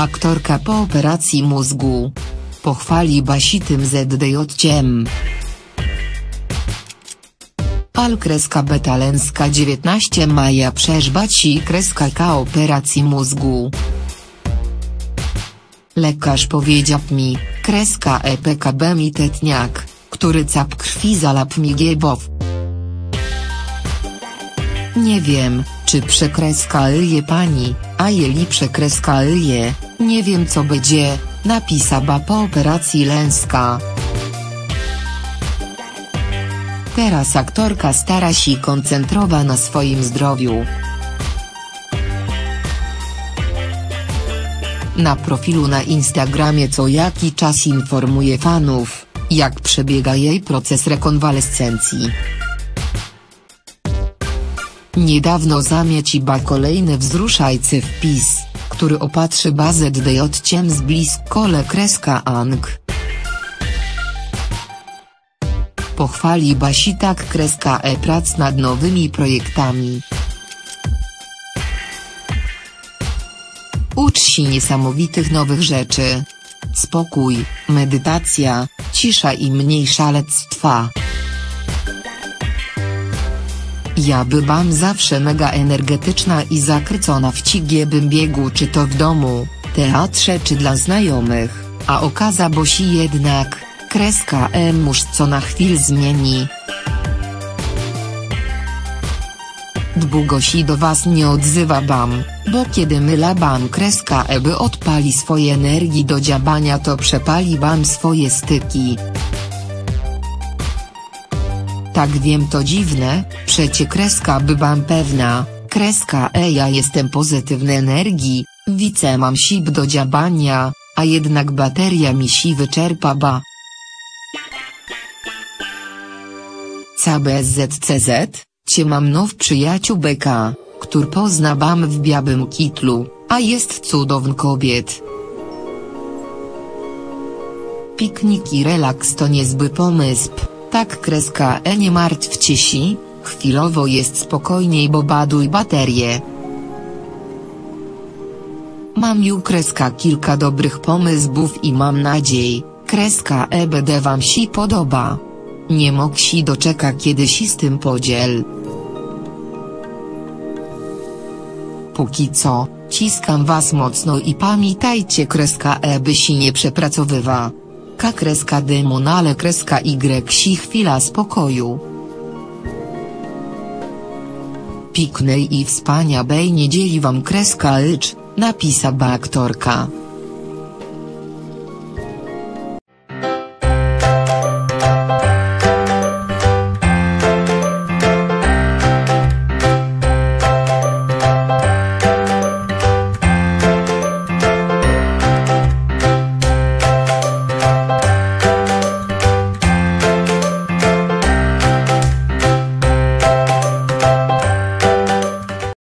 Aktorka po operacji mózgu. Pochwali Basitym ZDJ-ciem. Al kreska betalenska 19 maja przeżbaci kreska K operacji mózgu. Lekarz powiedział mi, kreska EPKB mi tetniak, który cap krwi zalap mi giebow. Nie wiem, czy przekreska je pani, a jeli przekreska je, nie wiem co będzie, napisała po operacji Lęska. Teraz aktorka stara się koncentrować na swoim zdrowiu. Na profilu na Instagramie co jaki czas informuje fanów, jak przebiega jej proces rekonwalescencji. Niedawno zamieciba kolejny wzruszajcy wpis, który opatrzy bazę DJ z bliskole kreska Ang. Pochwali Basitak kreska e prac nad nowymi projektami. Ucz się niesamowitych nowych rzeczy. Spokój, medytacja, cisza i mniej szalectwa. Ja bym zawsze mega energetyczna i zakrycona w cigiebym biegu czy to w domu, teatrze czy dla znajomych, a okaza bo si jednak, kreska e muż co na chwil zmieni. Długo si do was nie odzywa bam, bo kiedy myla bam kreska e by odpali swoje energii do dziabania to przepali bam swoje styki. Tak wiem to dziwne, przecie kreska bybam pewna, kreska e ja jestem pozytywnej energii, wice mam sip do dziabania, a jednak bateria mi si wyczerpa ba. CBSZCZ, cie mam now przyjaciół beka, który pozna bam w białym kitlu, a jest cudowny kobiet. Piknik i relaks to niezły pomysł. Tak kreska e nie martwcie się, chwilowo jest spokojniej bo baduj baterie. Mam ju kreska kilka dobrych pomysłów i mam nadzieję, kreska e będę wam się podoba. Nie mógł się doczeka kiedy się z tym podziel. Póki co, ciskam was mocno i pamiętajcie kreska e by się nie przepracowywa. K kreska demonale kreska Y si chwila spokoju. Piknej i wspaniałej niedzieli wam kreska ycz, napisała aktorka.